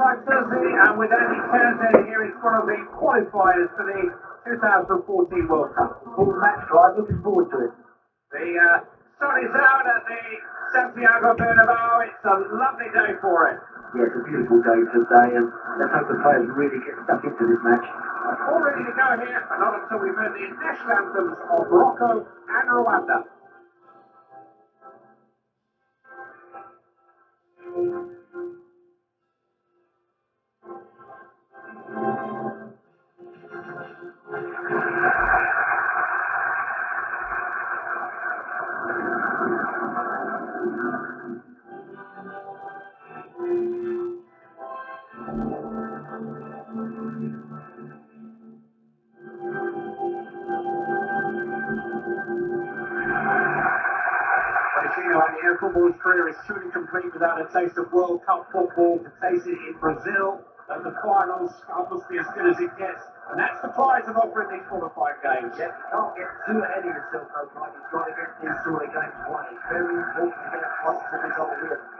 Frank Thursday, and with Andy Townsend here in front of the qualifiers for the 2014 World Cup. Full match drive, looking forward to it. The uh, sun is out at the Santiago Bernabeu. It's a lovely day for it. Yeah, it's a beautiful day today, and let's hope the players really get stuck into this match. All ready to go here, and not until we've heard the national anthems of Morocco and Rwanda. And footballer's career is truly complete without a taste of World Cup football. To taste it in Brazil at the finals be as good as it gets. And that's the prize of offering these qualifying games. Yep, you can't get too ahead of yourself, though, Mike. You've got to get these sort of games won. It's very important to get a positive result here.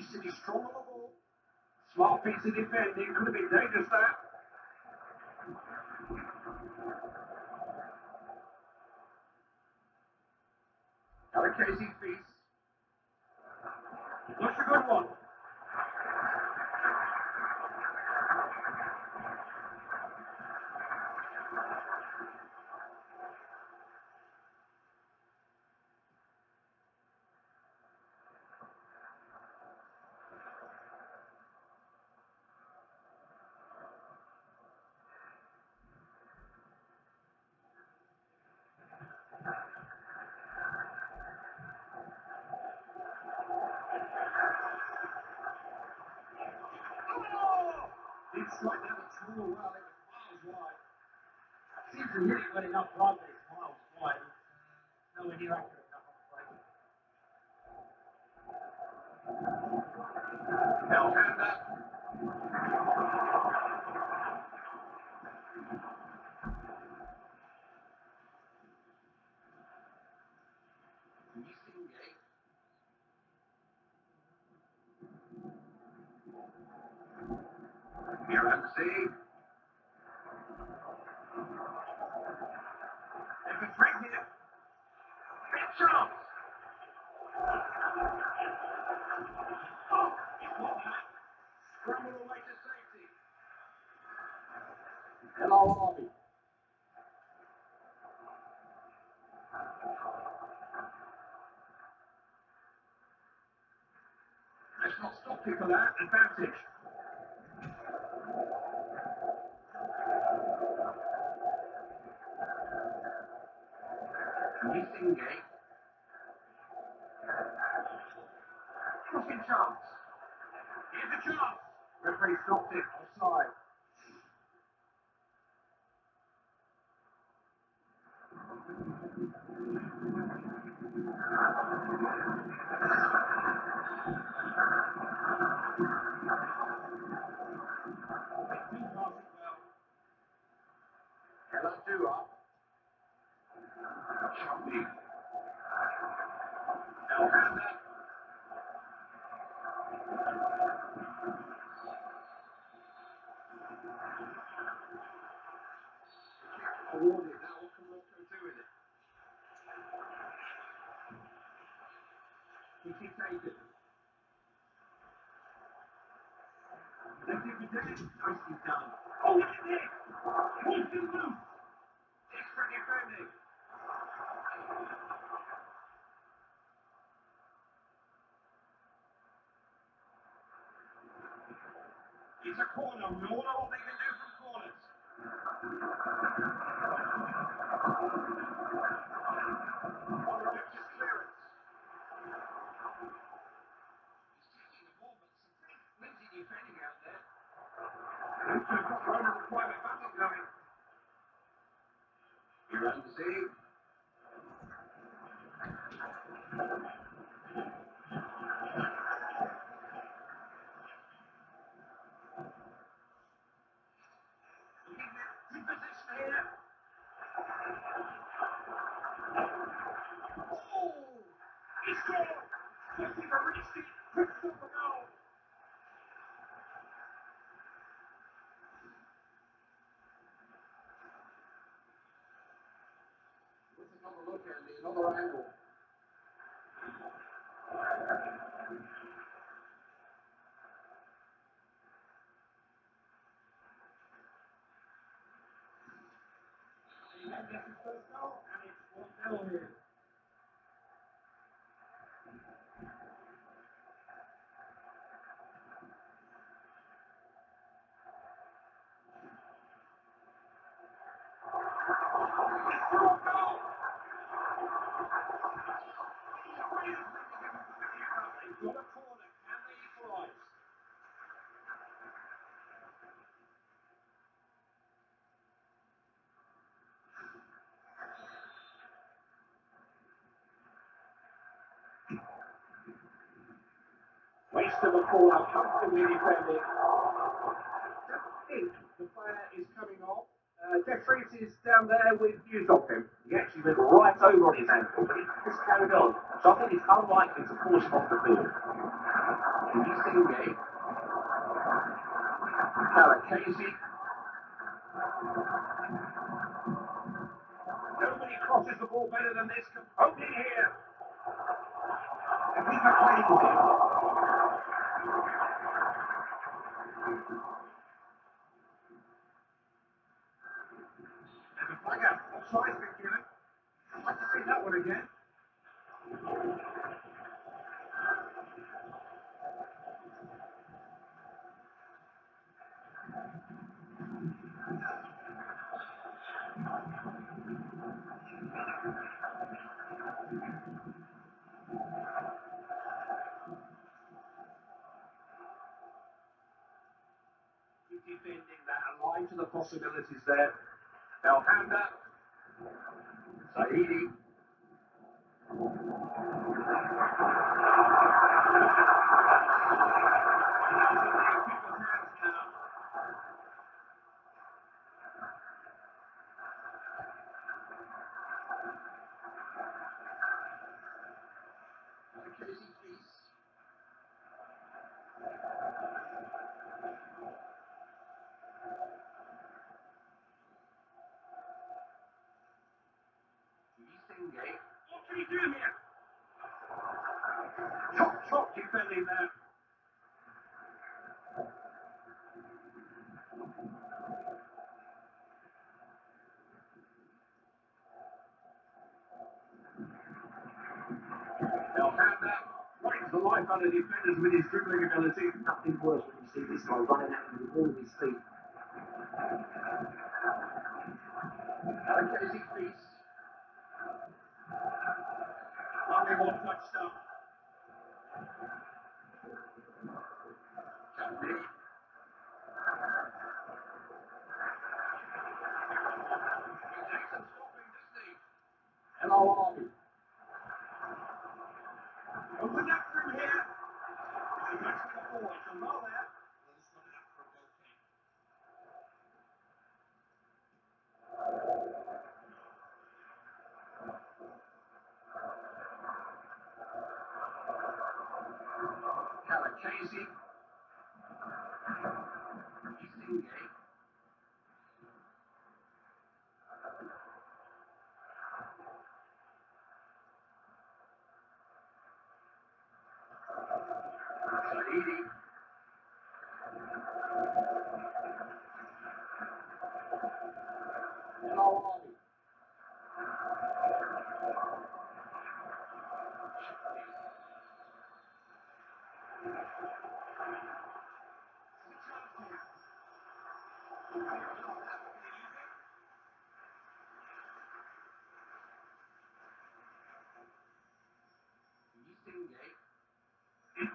On the ball. Smart piece of defending. Could have been dangerous. Another Casey piece. Looks a good one. It's right down the tunnel well. It was miles wide. Seems to hit it well enough right, but it's miles wide. Nowhere near accurate enough on the plate. Belhanda. Missing gate. Here at sea. If it's right here. Big chance. Oh, it's not that. Scramble away to safety. Hello, Bobby. Let's not stop you for that. Advantage. Missing gate. Crossing chance. Here's a chance. Referee stopped it. Offside. Hello, two up. Chumby. Elhander. Awarded. Now what can Rocco do with it? Taking. Let's see if we Nicely done. Oh, look this! Pulled too loose! Desperate defending. It's a corner. We all know what they can do from corners. One righteous clearance. He's taking the ball, but some pretty flimsy defending out there. Looks to have got their own private battle going. You're unseen. In position here. Oh! He scored! Looking to reach it. Quick for the goal. Let's another look at the another angle. He had his first goal, and it's 1 0 here. It's through a goal! They've got a corner. Can they equalise? Waste of a corner, comfortably defended. Don't think the player is coming off. Uh, Jeff Reese is down there with views of him. He actually went right over on his ankle, but he just carried on. So I think it's unlikely to force him off the field. Eastingate. Karakasi. Nobody crosses the ball better than this. Opening here. The keeper claims it. And the flag out. Offside's been given. I'd like to see that one again. Good defending that, alive to the possibilities there. Belhanda. Saidi. The life under defenders with his dribbling ability. nothing worse when you see this guy running at you with all of his feet. Karakasi, please. Only one touchdown. Kane. Jackson stopping, doesn't he? Hello, Army. Open up through here. And that's for the ball. It's a low there. Well, it's not enough for a goal kick. Karakasi. Eastingate. Saidi. Eastingate. In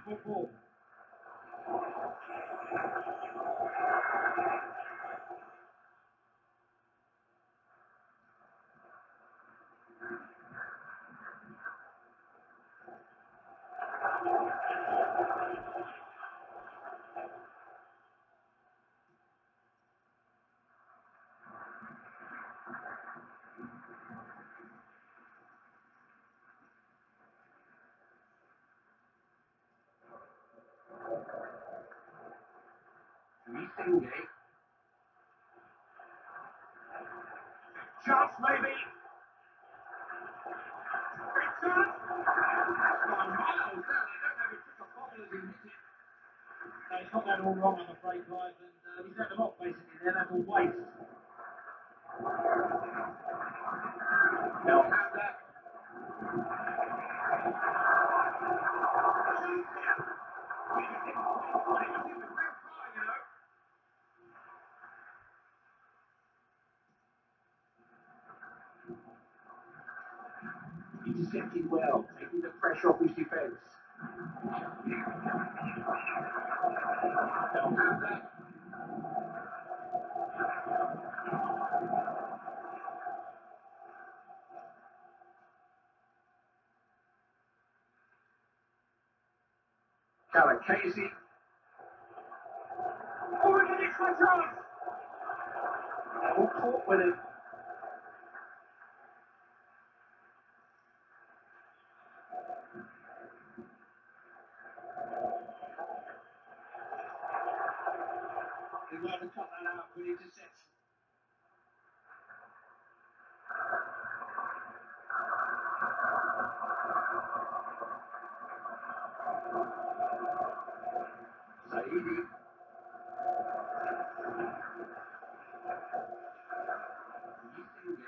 Eastingate. Chance maybe. Big. That's gone miles there. I don't know if took a bobble as he hit it. No, he's got that all wrong, I'm afraid, Clive, and uh, he's had them off basically there. That's all waste. Now have that. Intercepted well, taking the pressure off his defence. They'll have that. Look at this one, chance! All caught with it. He'd like to cut that out with interception. Saidi. Eastingate.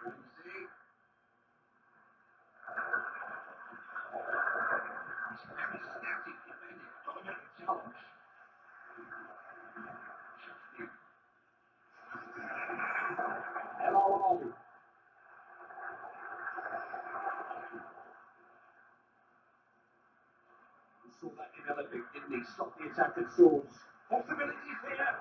Ramsey. He's very static defending. Got to make a challenge. Hello, Ollie. Developing, didn't? Stop the attack at Swords. Possibilities here.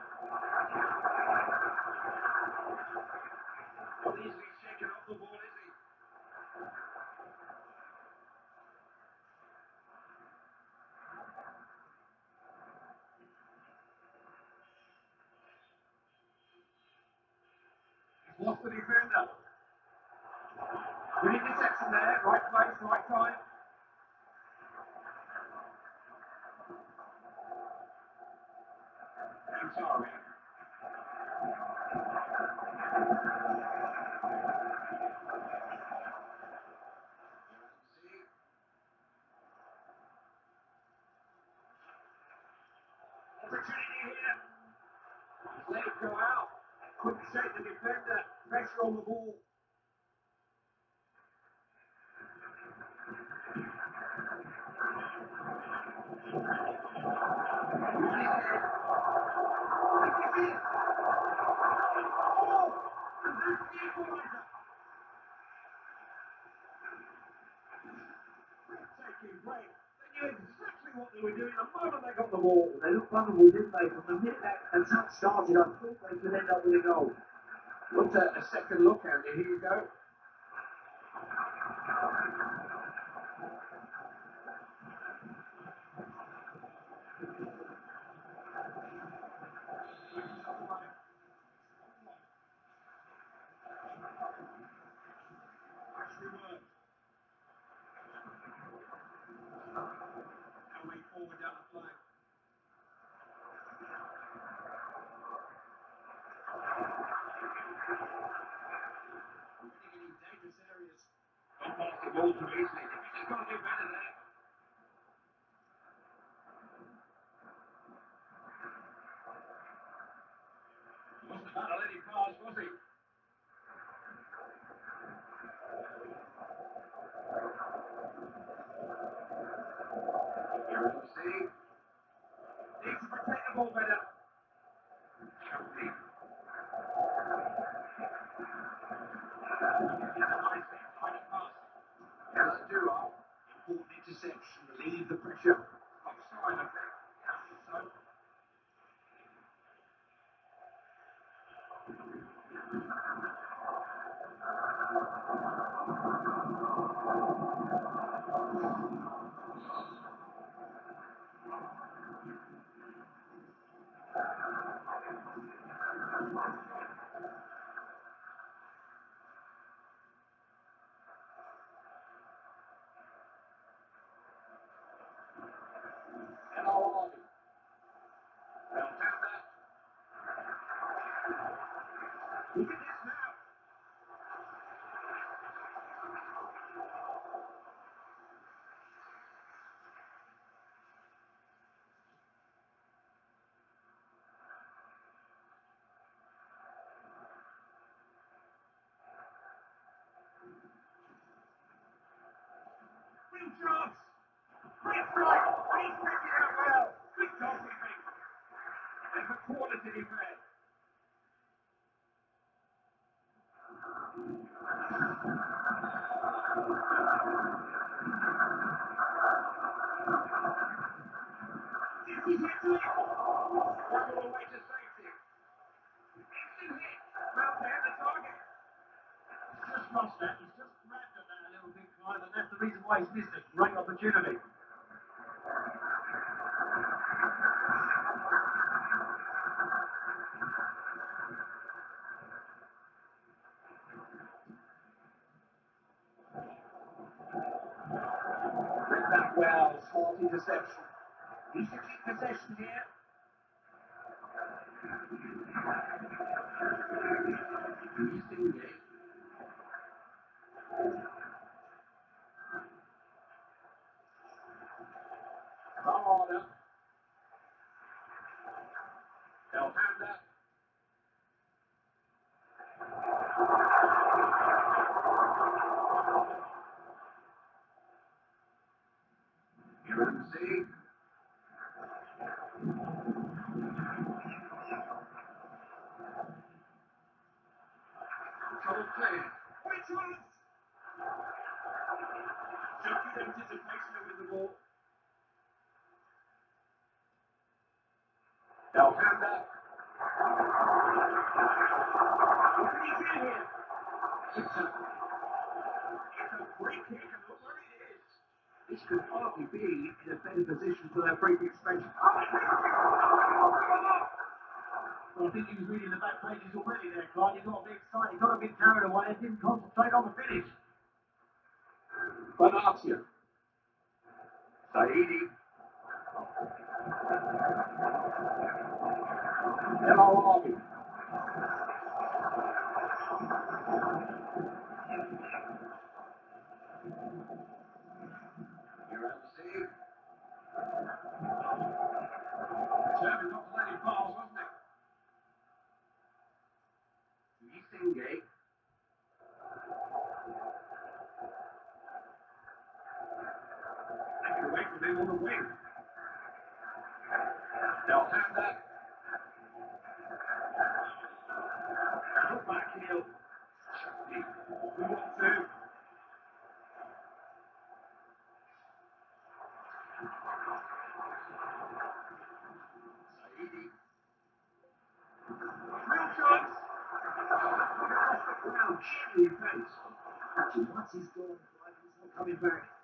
Not easily shaken off the ball, is he? He's lost the defender. Good interception there. Right place, right time. Ramsey. Opportunity here. Let it go out. Couldn't shake the defender. Pressure on the ball. Oh! And that's the equaliser. Breathtaking break. They knew exactly what they were doing the moment they got the ball. They looked vulnerable, didn't they? From the minute that attack started, I thought they could end up with a goal. Want a, a second look, Andy? Here you go. Down the flank. goals from Easley. He's do better than that. Wasn't going to let was he? You see? Two drops. That's out well. Good goalkeeping. There's a corner to. missed a great opportunity. well, short interception. He should keep possession here. He's. in position for their breaking expansion. Well, I think he was reading the back pages already there, Clark. You got a bit excited, got a bit carried away, and didn't concentrate on the finish. But Arcia. Saidi Watch, he's going. He's not coming back.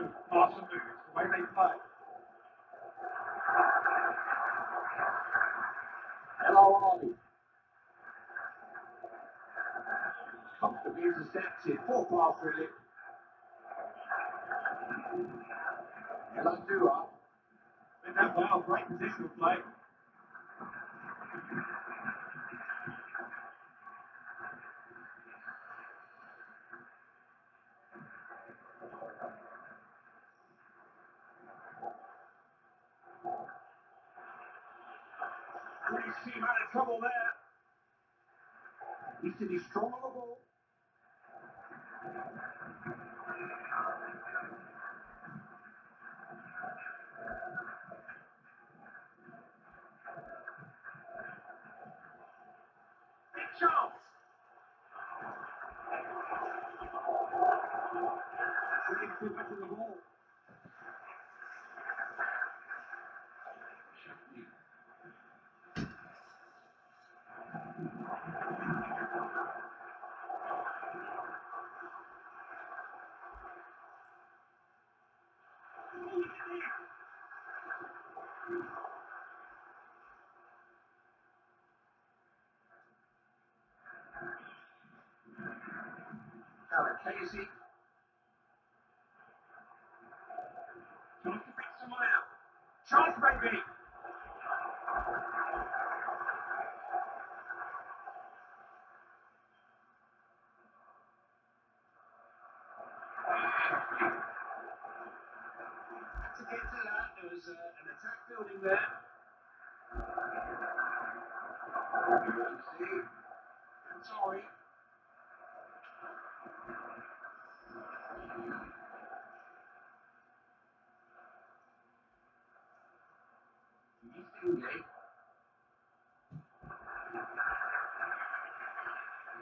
Move, pass and move. It's the way they play. Hello, Hardy. Comfortably intercepted. Poor pass, really. Hello, Dua. Did that well, great positional play. horrible Casey. Chance to pick someone out. Maybe. To get to that, there was uh, an attack building there. See, sorry. Eastingate.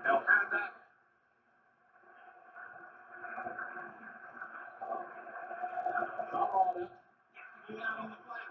They'll hand that. Colorado. Get out on the flank.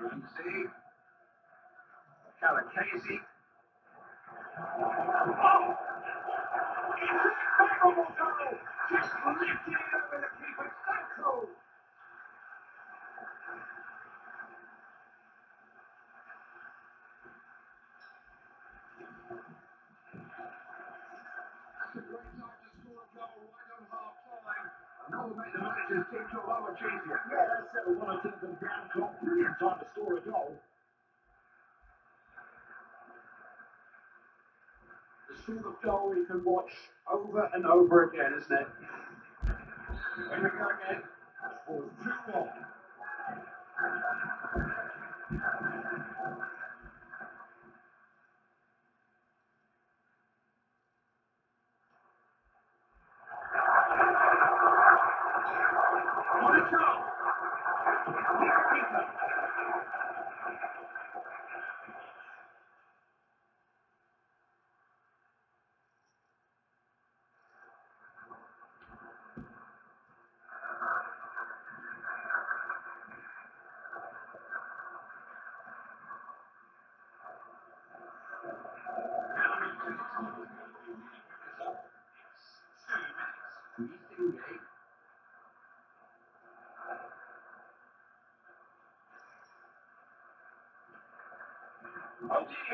Ramsey. Casey. Oh! Terrible goal! Just lifted it over the keeper. So cool! That's a great time to score a goal right on half time. And that will make Yeah, that's settled one of them down. Brilliant time to score a goal. The sort of goal you can watch over and over again, isn't it? Here we go again. Scores 2 1.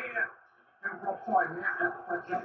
Oh dear! Bit of offside here, that's pressure.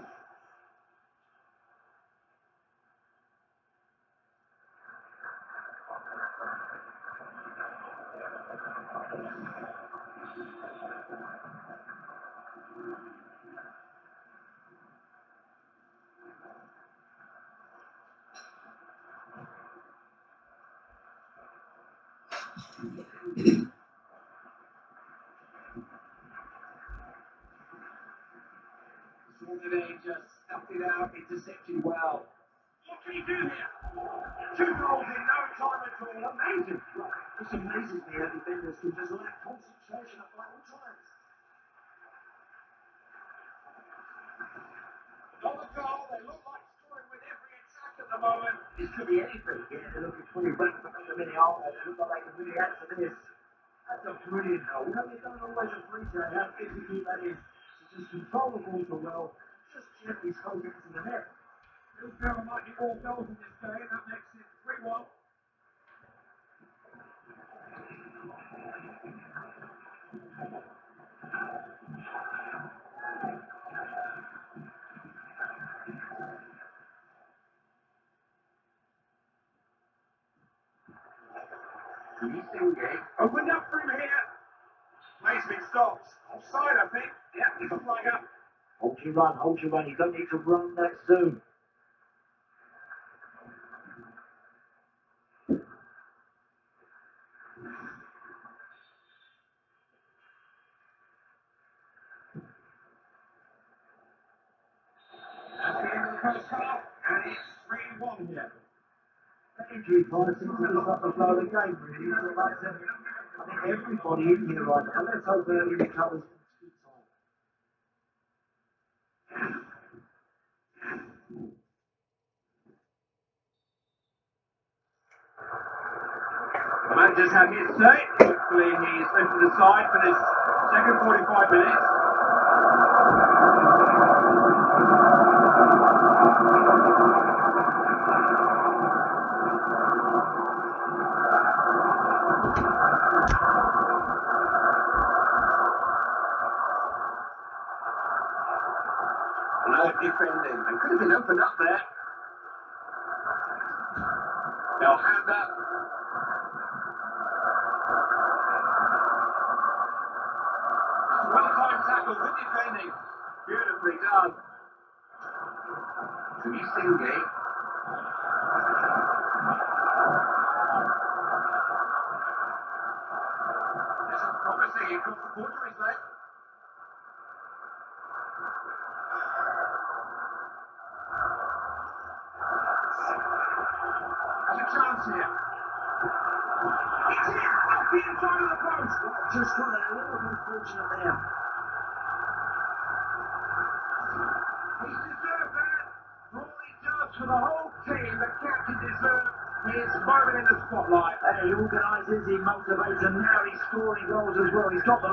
Saunders just stuffed it out, intercepted well. What can he do here? Two goals in no time at all. Amazing. This amazes me how defenders can just lack concentration at all times. Another goal. They look like scoring with every attack at the moment. This could be anything. Yeah, they're looking fully back for the mini hole. They look like they can really add to this. That's a brilliant goal. You don't always appreciate how difficult that is to just control the ball so well, gently stroke it into the net. Hillsborough might be more goals in this. That makes it 3 1. Tuisinge. Opened up for him here. Plays stopped. Offside, I think. Yeah, he's flag up. Hold your run, hold your run. You don't need to run that soon. That's the end the first half, and it's 3 1 here. That injury kind of to be up the flow of the game. I think everybody in here right now, let's hope he recovers from speed time. The manager's had his say. Hopefully he's lifted aside for this second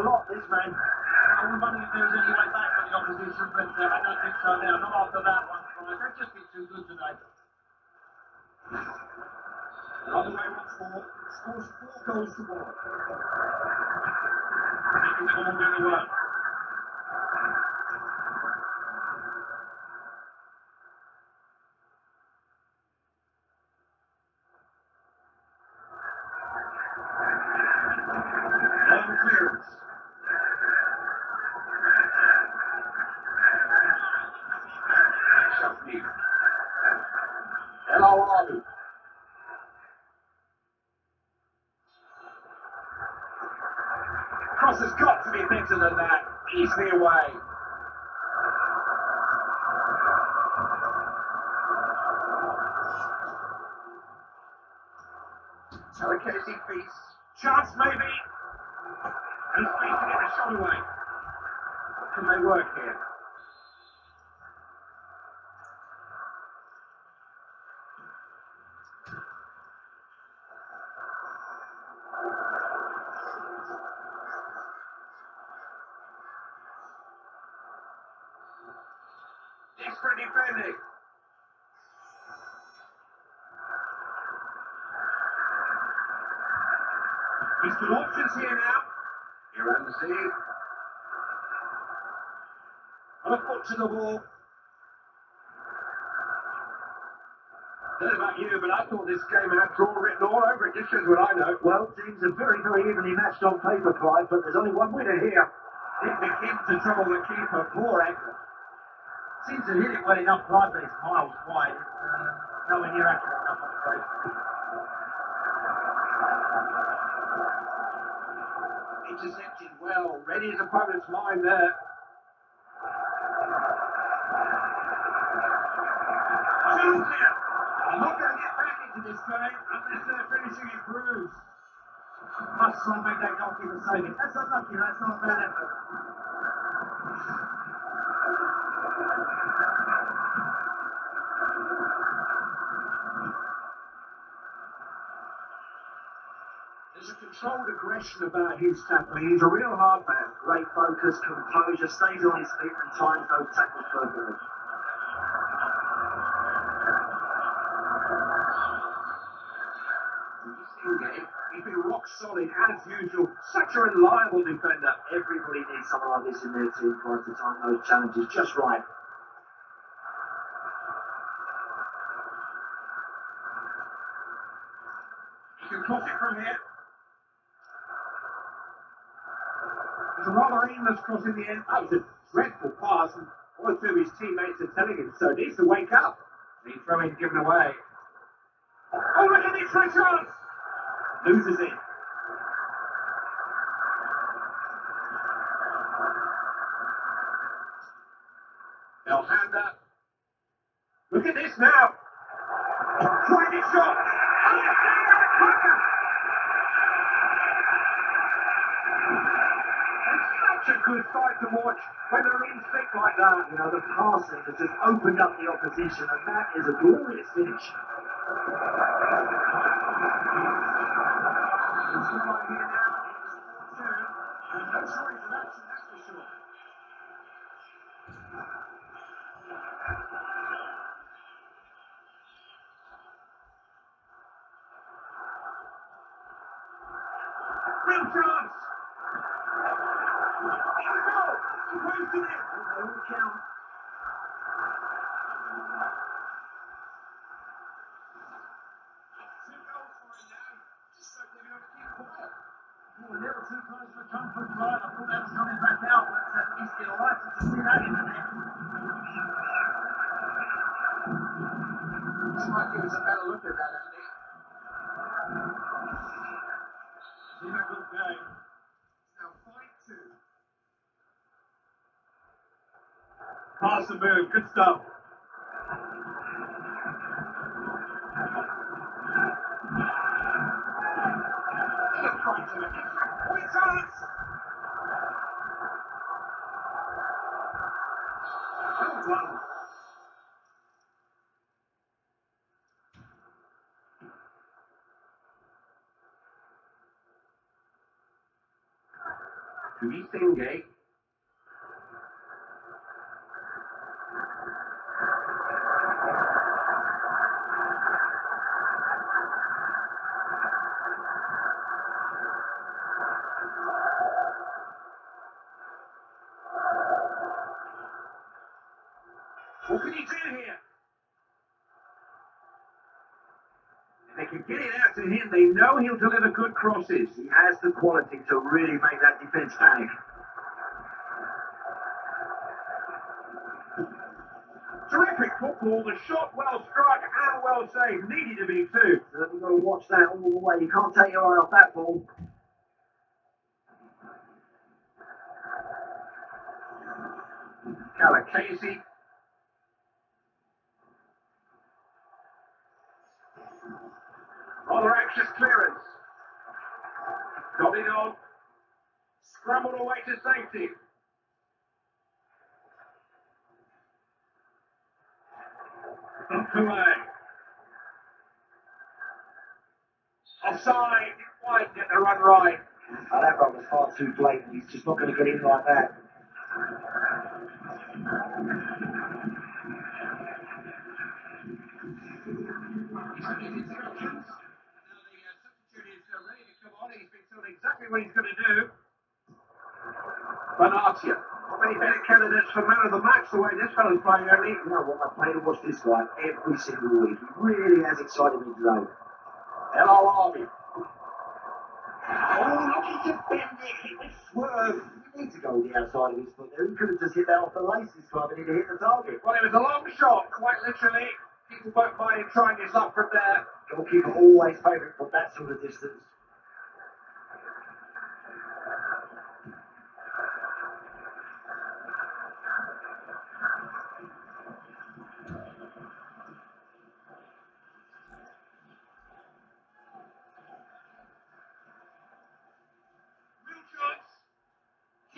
lot, this man. There was any way back for the opposition, but uh, I don't think so now. Not after that one try. They've just been too good today. Another way once more. Scores four goals to one. Making them all do the. Iranzi. On a foot to the wall. Don't know about you, but I thought this game had draw written all over it. This is what I know. Well, teams are very, very evenly matched on paper, Clive, but there's only one winner here. It begins to trouble the keeper. Poor angle. Seems to hit it well enough, Clive, but it's miles wide. It's uh, nowhere near accurate enough, I'm. Intercepted well, read his opponent's mind there. Chelsea are not going to get back into this game unless their finishing improves. Must try and make that goalkeeper save it. That's unlucky, that's not a bad effort. There's a controlled aggression about his tackling. He's a real hard man. Great focus, composure, stays on his feet and times those tackles perfectly. He's been rock solid as usual. Such a reliable defender. Everybody needs someone like this in their team trying to time those challenges just right. He can cross it from here. It's a rather aimless cross the end. That was a dreadful pass, and two of his teammates are telling him so. Needs to wake up. The throw in given away. Oh, look at this chance! Loses it. Elhander. Look at this now. Trying his shot. Oh, it's down in the corner. It's such a good sight to watch when they're in sync like that. You know, the passing has just opened up the opposition, and that is a glorious finish. Now. It's two. And no shortage of action, that's for sure. Real chance. It's a goal. Supposed to be. They all count. Two goals for him now. Just so they're going to keep quiet. Oh, a little too close for comfort tonight. I thought that was coming back out, but at least delighted to see that in there. This might give us a better look at that, Andy. Been a good game. Now, 5 2. And move, good stuff. What can do here? They can get it out to him, they know he'll deliver good crosses. He has the quality to really make that defence panic. Terrific football. The shot well struck and well saved. Needed to be too. So you've got to watch that all the way. You can't take your eye off that ball. Calacasey. Rather anxious clearance. Got it on. Scrambled away to safety. Up away. Offside. Didn't quite get the run right. Oh, that too blatant. He's just not going to get in like that. He's getting instructions. Now the substitute is ready to come on. He's been told exactly what he's going to do. Benatia. Not many better candidates for man of the match the way this fellow's playing, only. You know what? I play to watch this guy every single week. He really has excited me today. Hello, Harvey. Oh, looking to bend it. He was swerve. He needs to go the outside of his foot there. He could have just hit that off the lace this and he'd have hit the target. Well, it was a long shot, quite literally. People won't mind him trying his luck from there. Goalkeeper always favourite from that sort of distance.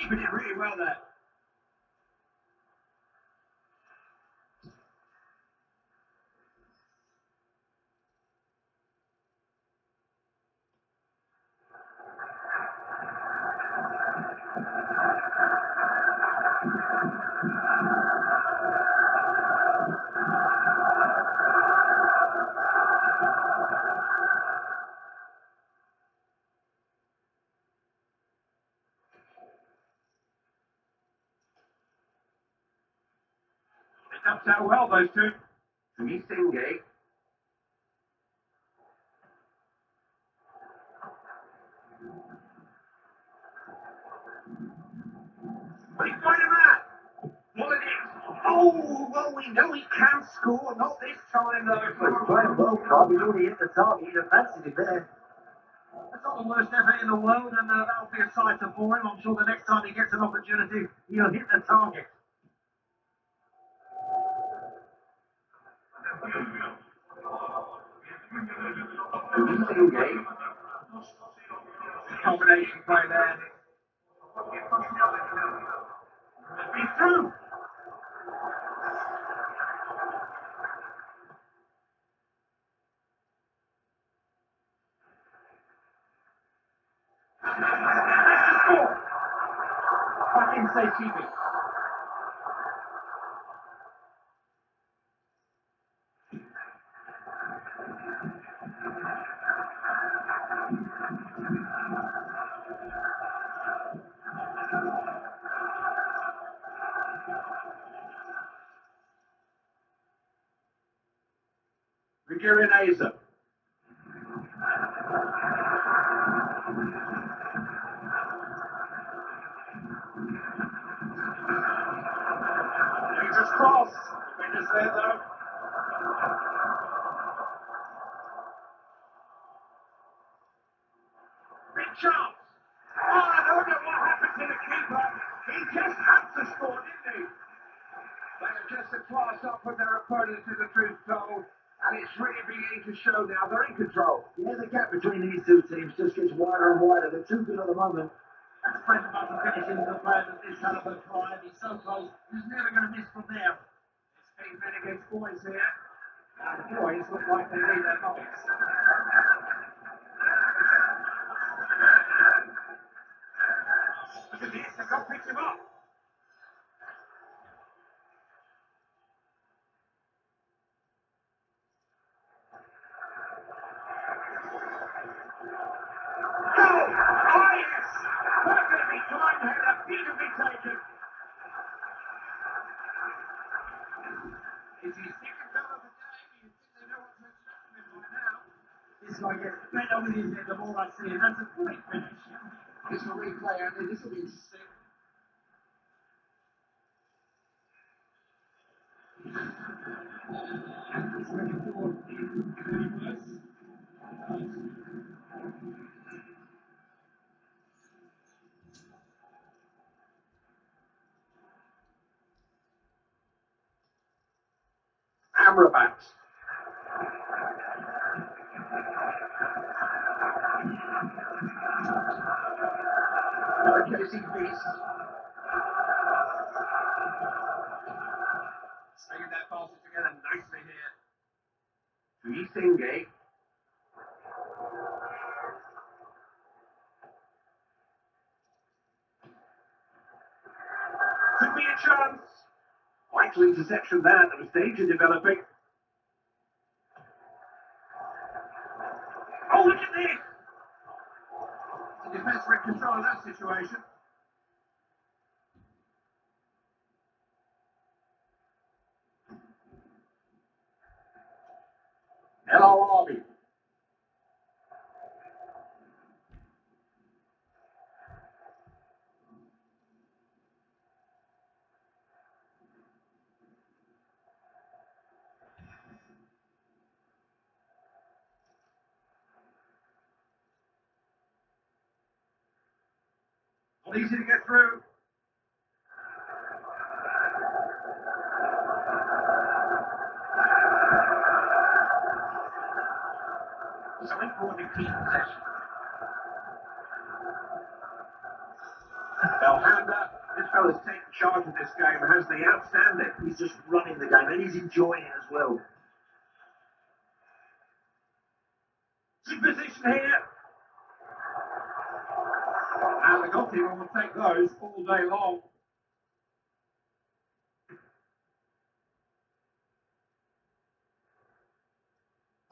keeping it really well there. Dumped out well, those two. Tuyisenge. But he's going to that. It is. Oh, well, we know he can score. Not this time, though. But he's playing well, Carl. He's already hit the target. He'd have fancied it there. That's not the worst effort in the world, and uh, that'll be a sight to bore him. I'm sure the next time he gets an opportunity, he'll hit the target. Tuyisenge. Combination play there. He's through. Score. Back in safekeeping. Rigirian Aza. Too good at the moment. That's bread and butter finishing for players of this caliber, Clive. He's so close. He's never going to miss from there. It's been men against boys here. And the boys look like they need their mommies. Look at this. They've got picked him up. Oh, oh yes! Perfectly timed header, beautifully taken. It's his second goal of the game. You think they know what to expect from him by now. This guy gets better with his head the more I see him. That's a great finish. It's a replay, Andy. This will be interesting. Amrabat. Casey Beast. Stringing that together nicely here. Could be a chance. Vital interception there. There was danger developing. Oh, look at this! The defence were in control of that situation. El Arabi. Easy to get through. So important key possession. Belhanda. fella's taken charge of this game and has the outstanding. He's just running the game and he's enjoying it as well. Good position here. And the goalkeeper will take those all day long.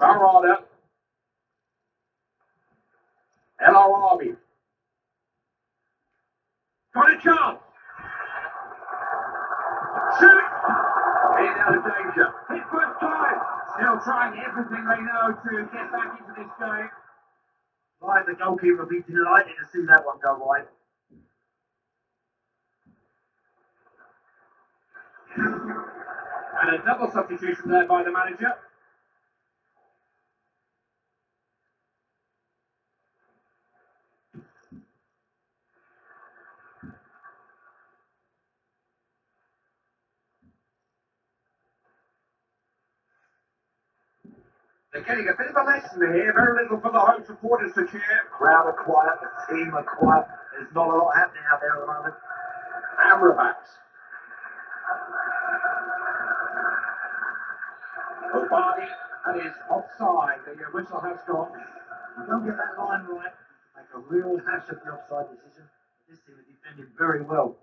Barada. El Arabi. Got a chance. Shoot! In out of danger. Hit first time. Still trying to get back into this game. Right, the goalkeeper will be delighted to see that one go wide. And a double substitution there by the manager. Getting a bit of a lesson here. Very little for the home supporters to cheer. Crowd are quiet, the team are quiet. There's not a lot happening out there at the moment. Amrabat. Obadi and is offside. The whistle has gone. Don't get that line right, make a real hash of the offside decision. This team are defending very well.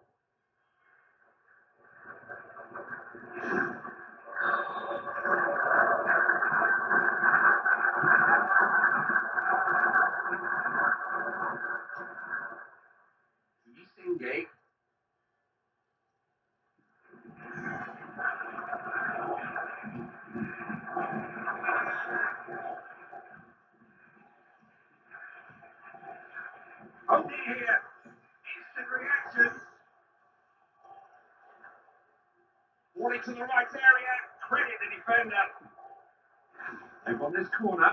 Into the right area. Credit the defender. They've won this corner.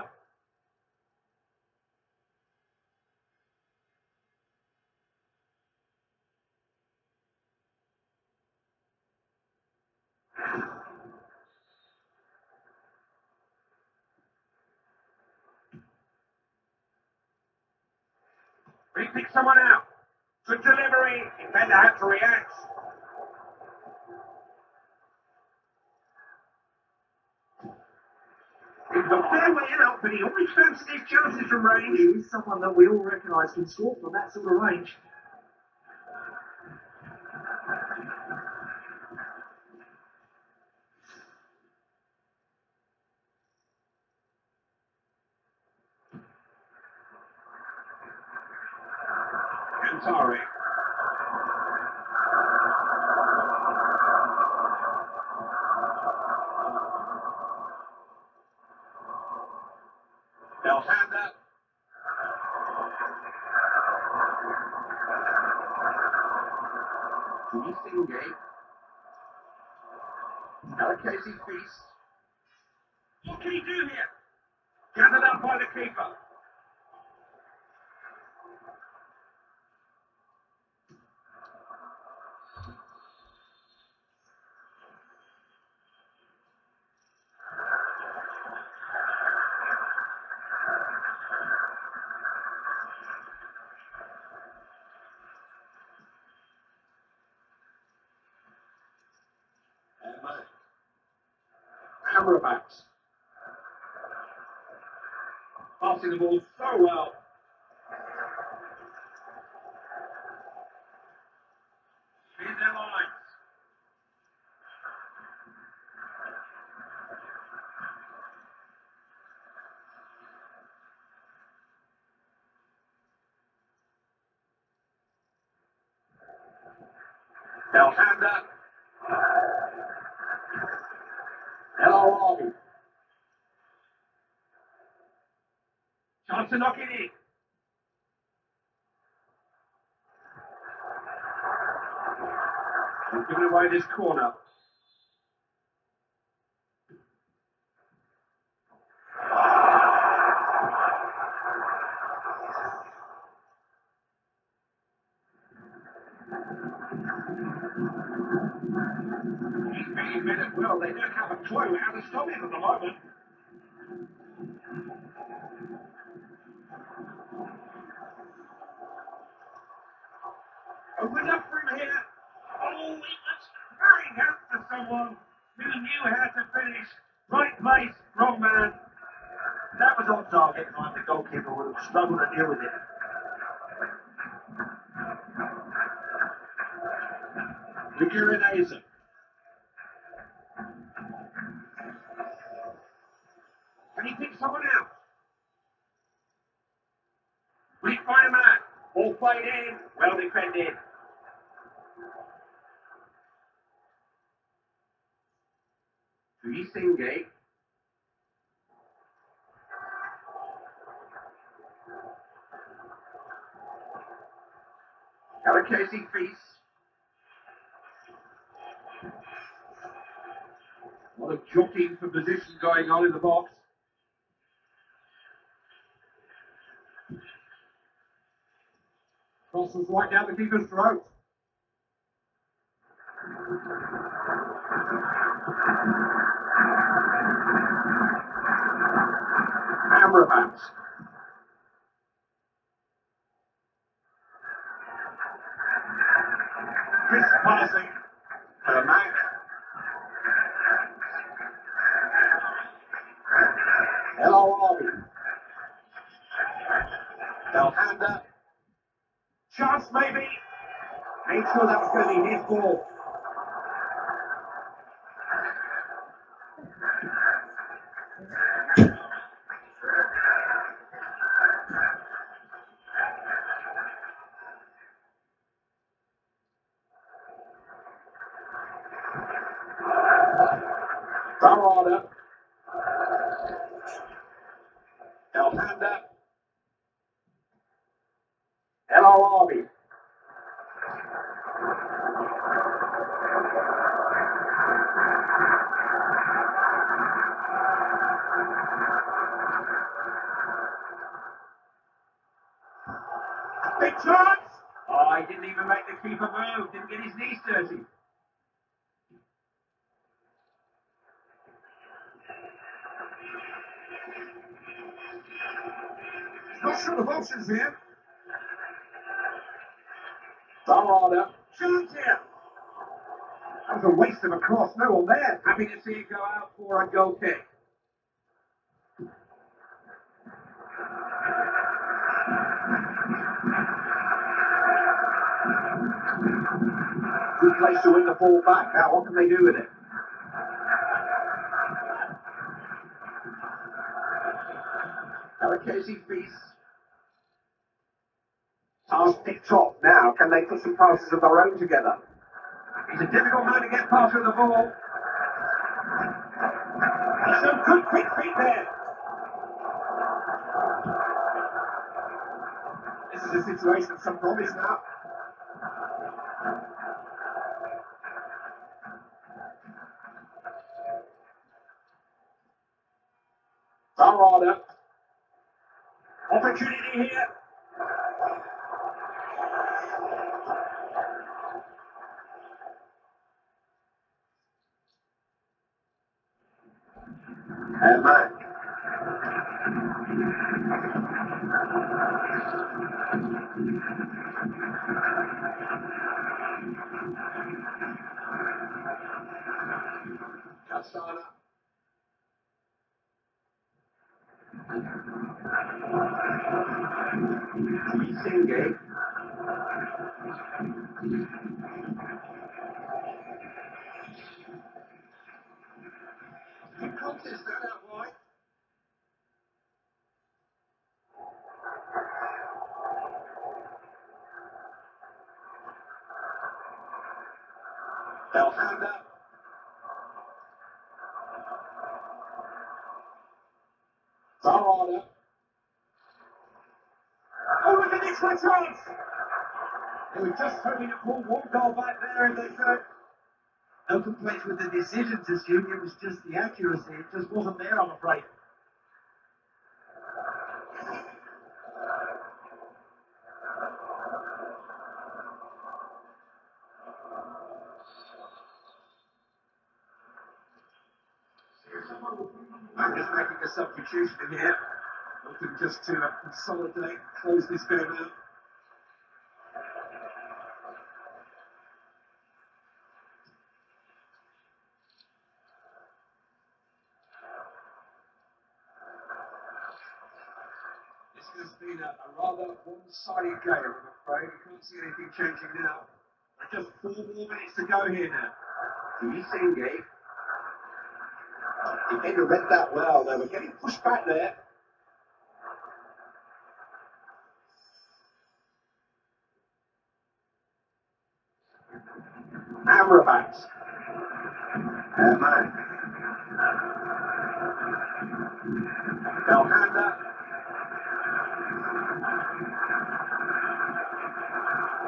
He picked someone out. Good delivery. Defender had to react. A fair way out, but he always fancied his chances from range. He is someone that we all recognise can score from that sort of range. Now Casey Feast. What can he do here? Gathered up by the keeper. Amrabat. Passing the so well. Speed their lines. Belhanda. El Arabi. To knock it in. Giving away this corner. He's being met it well. They don't have a clue how to stop him at the moment. Opened up for him here. Carrying someone who knew how to finish. Right place, wrong man. That was on target, and the goalkeeper would have struggled to deal with it. Lugurinese. Can he pick someone out? Will he find a man? Ball played in. Well defended. Tuyisenge. Alakasi Feast. A lot of jockeying for on in the box. Crosses right down the keeper's throat. Amrabat. Crisp passing. Sure that was going to be his ball. Barada. El That was a waste of a. No one there. Happy to see you go out for a goal kick. Good place to win the ball back. Now, what can they do with it? Alakasi Feast. Pass picked top now. Can they put some passes of their own together? He's a difficult man to get past with the ball. Some good quick feet there. This is a situation of some promise now. Barada. Opportunity here. And Mac. Castana. Tuyisenge. Good contest that out wide. Belhanda. Barada. Oh, look at this for a chance. They hoping to pull one goal back there and they could. No complaints with the decisions this year. It was just the accuracy. It just wasn't there, I'm afraid. I'm just making a substitution in here. Looking just to uh, consolidate, close this game out. has been a, a rather one-sided game, I'm afraid. We can't see anything changing now. Just four more minutes to go here now. Singy. Defender read that well. They were getting pushed back there. Amrabat. Herman. Belhanda.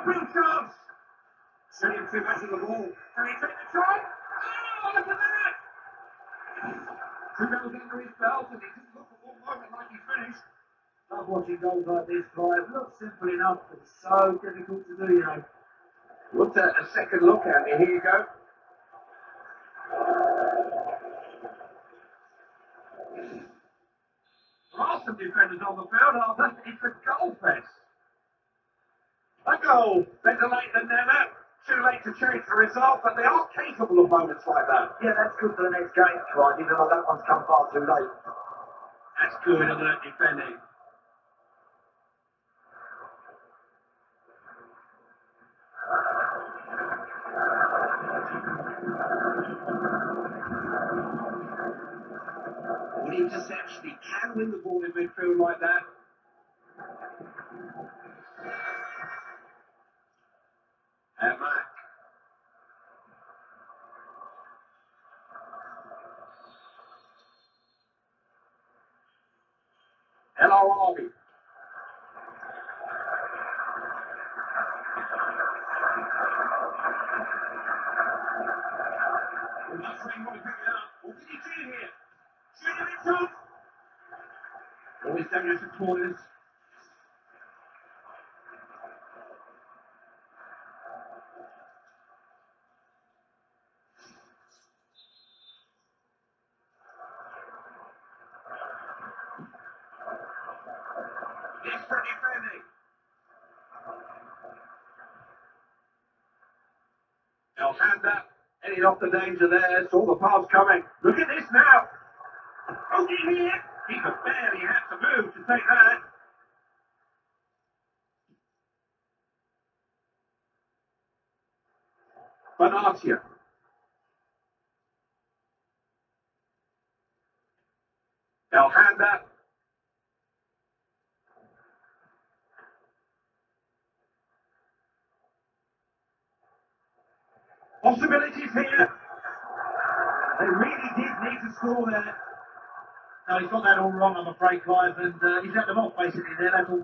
Real chance. Sending much of the ball. Can he take the try? Oh, look at that! Two goals under his belt, and he didn't look at one moment like he finished. Love watching goals like this, Clive. Looks simple enough, but so difficult to do, you know. Looked at a second look at me. Here you go. There are some defenders on the field, are there? It's a goal fest. A goal. Better late than never. Too late to change the result, but they are capable of moments like that. Yeah, that's good for the next game, Clive, even though that one's come far too late. That's good, isn't it, defending? When he just actually can win the ball in midfield like that. And Mac. El Arabi. Well, that's where you want to pick it up. What did he do here? Shoot him. Always dangerous at corners. Heading off the danger there, saw the pass coming. Look at this now. Oh, here. He could barely have to move to take that. Benatia. Elhanda. Possibilities here. They really did need to score there. No, he's got that all wrong, I'm afraid, Clive, and uh, he's let them off basically there. That's a